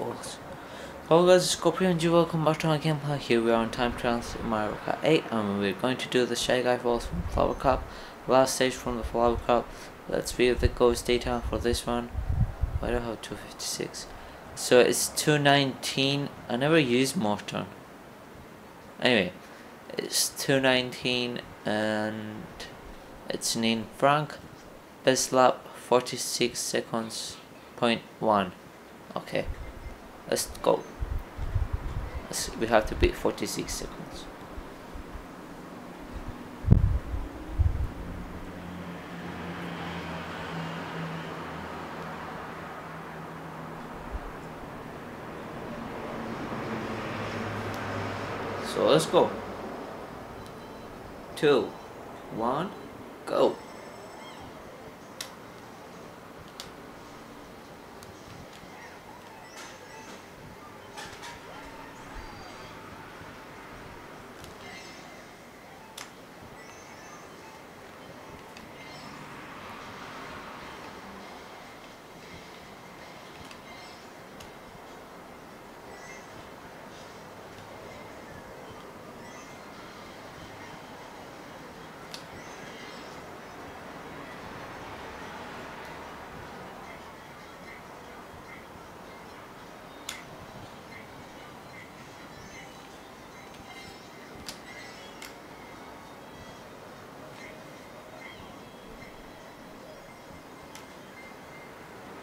Falls. Hello guys, it's Scorpion and welcome back to my gameplay. Here we are on Time Trials Mario Kart 8 and we're going to do the Shy Guy Falls from Flower Cup. Last stage from the Flower Cup. Let's view the ghost data for this one. Why do I have 256? So it's 219. I never used Morton. Anyway, it's 219 and it's named Frank. Best lap 46 seconds point one. Okay, let's go. Let's, we have to beat 46 seconds. So let's go. Two, one, go.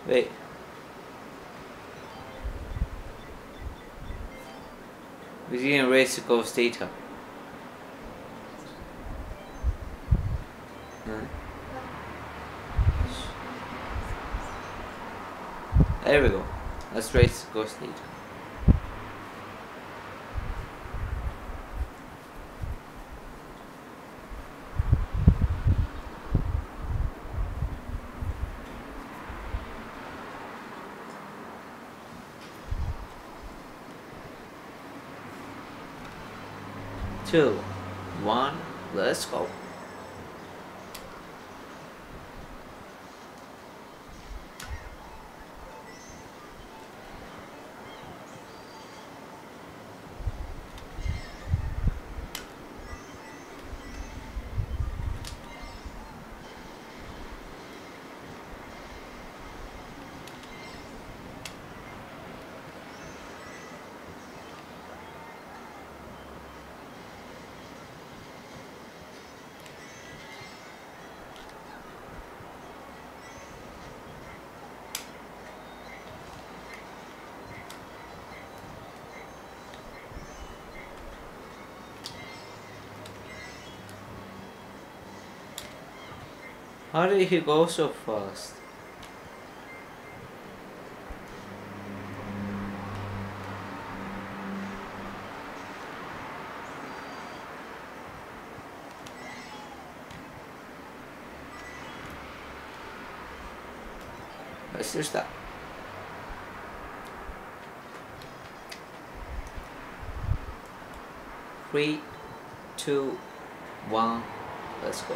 Wait. We didn't erase the ghost data. There we go. Let's raise the ghost data. Two, one, let's go. How did he go so fast? Let's just that. Three, two, one, let's go.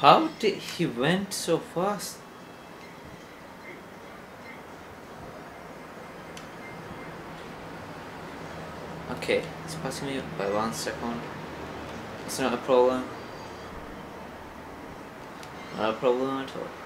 How did he went so fast? Okay, it's passing me by one second. It's not a problem. Not a problem at all.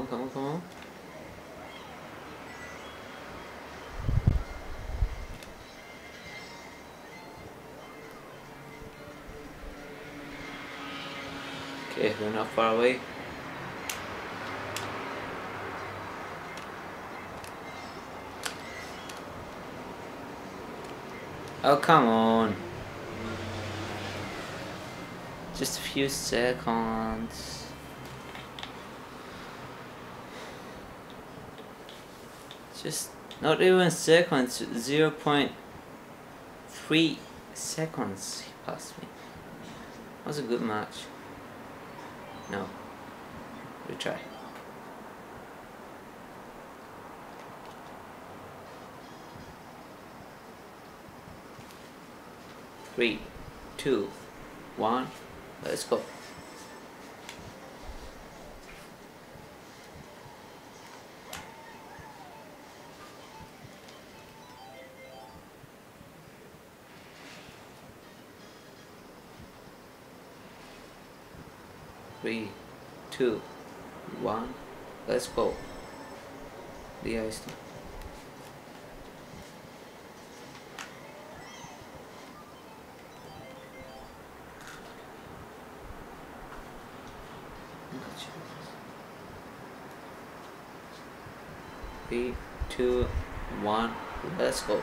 On, come on, come on. Okay, we're not far away. Oh, come on. Just a few seconds. Just not even seconds, 0 0.3 seconds he passed me. That was a good match. No. We try. Three, two, one, let's go. Three, two, one, let's go. The ice. Three, two, one, let's go.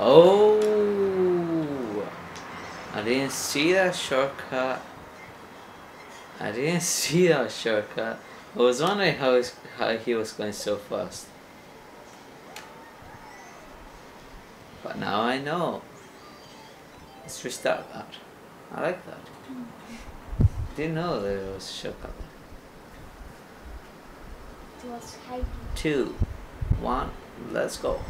Oh, I didn't see that shortcut. I didn't see that shortcut. I was wondering how, how he was going so fast. But now I know. Let's restart that. I like that. Didn't know there was a shortcut. Two, one, let's go.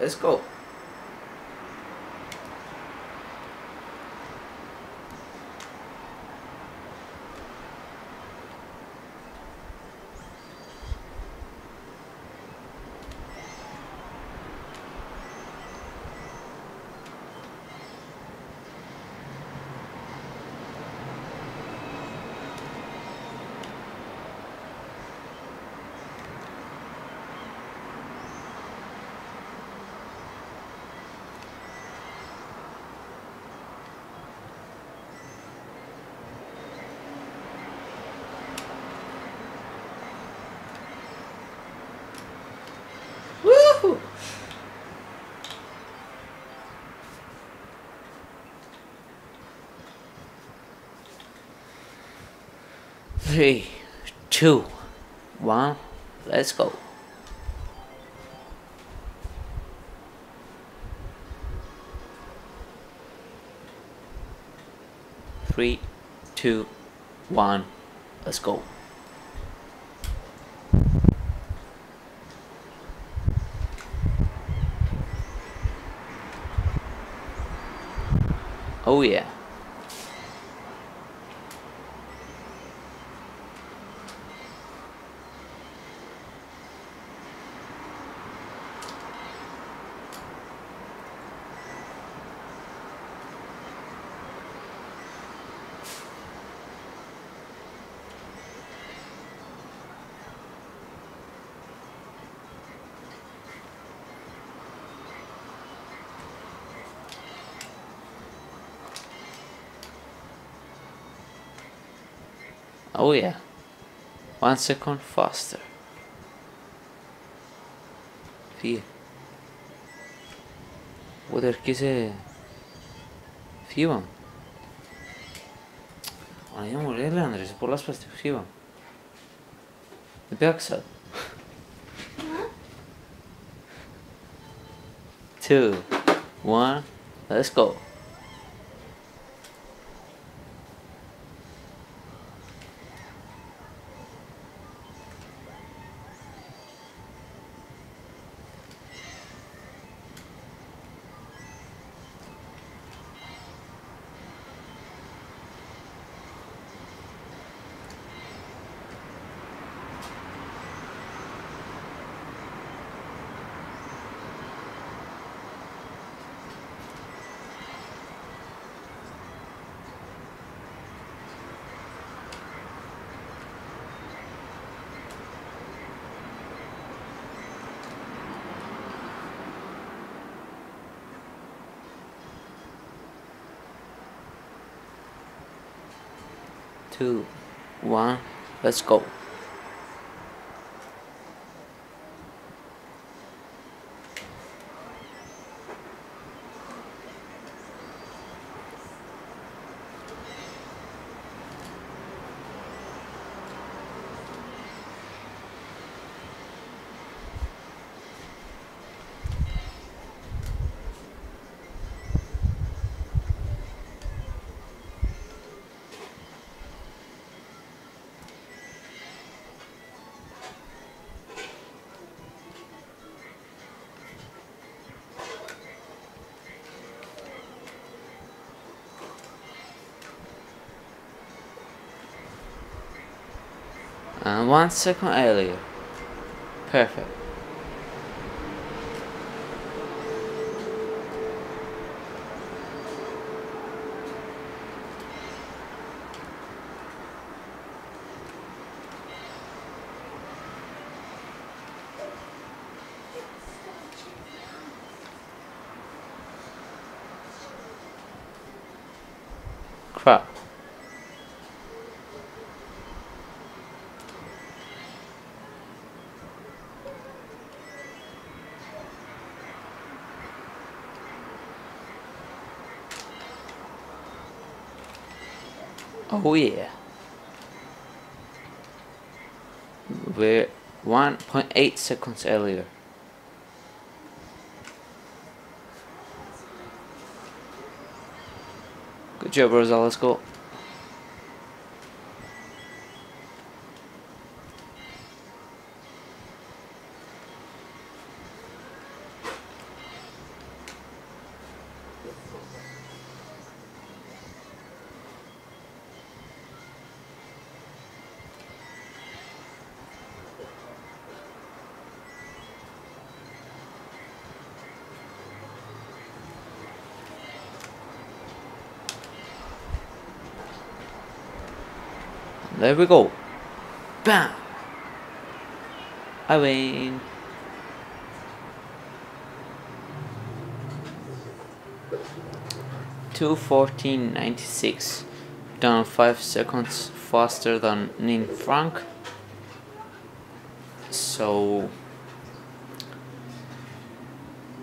Let's go. Three, two, one, let's go. Three, two, one, let's go. Oh yeah. Oh yeah, one second faster. Fie. O der kise Fivan. Andiamo Leandre, se por las pasti Fivan. Ne peaks saad. Two, one, let's go. Two, one, let's go. And one second earlier. Perfect. Oh yeah. We're 1.8 seconds earlier. Good job, Rosa. Let's go. There we go. Bam! I win. Two fourteen ninety six, down five seconds faster than Nin Frank. So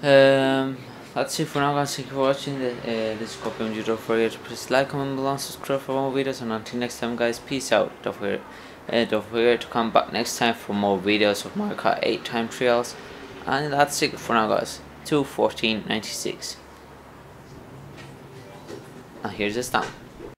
um that's it for now guys, thank you for watching the, uh, this copy on Don't forget to press like, comment below and subscribe for more videos and until next time guys, peace out. Don't forget, uh, don't forget to come back next time for more videos of Mario Kart 8 time trials. And that's it for now guys, 2.14.96. And here's the stamp.